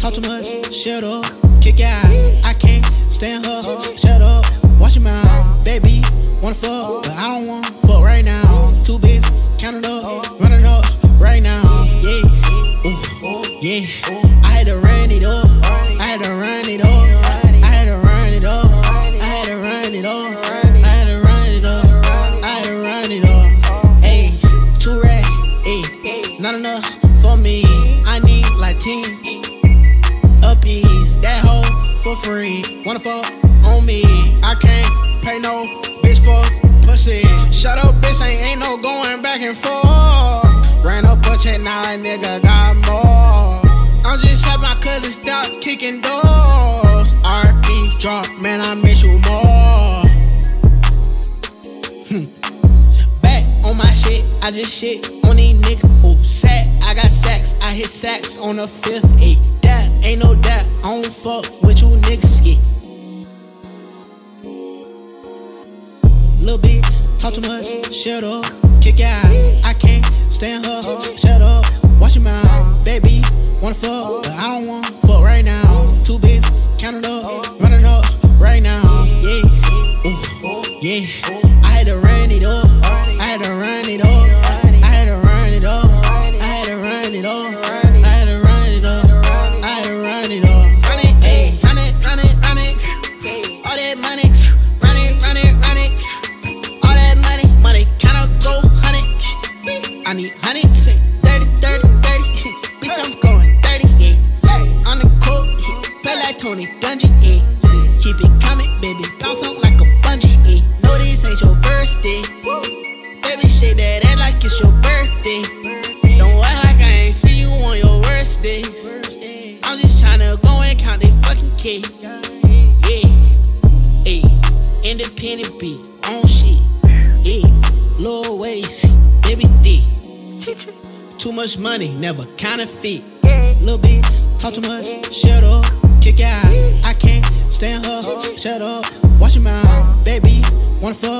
talk too much, shut up, kick out. I can't stand her, shut up, watch your mouth, baby. Wanna fuck, but I don't want fuck right now. Too busy, counting up, running up right now. Yeah, ooh, yeah. I had to run it up, I had to run it up, I had to run it up, I had to run it up, I had for free. Wanna fuck on me? I can't pay no bitch for pussy. Shut up, bitch. Ain't ain't no going back and forth. Ran up a check, now a nigga got more. I'm just happy my cousin stopped kicking doors. RP drop, man, I miss you more. Hmm. Back on my shit, I just shit on these niggas. Ooh, sack, I got sacks, I hit sacks on the fifth. Ayy, that ain't no doubt, I don't fuck with you niggas. Yeah. Little bit, talk too much, shut up, kick out. I can't stand her, shut up, watch your mouth, baby. Wanna fuck, but I don't want fuck right now. Busy, counting up, running up be on she, Yeah, low waist, baby D. Too much money, never counterfeit. Little bit, talk too much, shut up, kick out. I can't stand her, shut up, watch your mouth, baby, wanna fuck.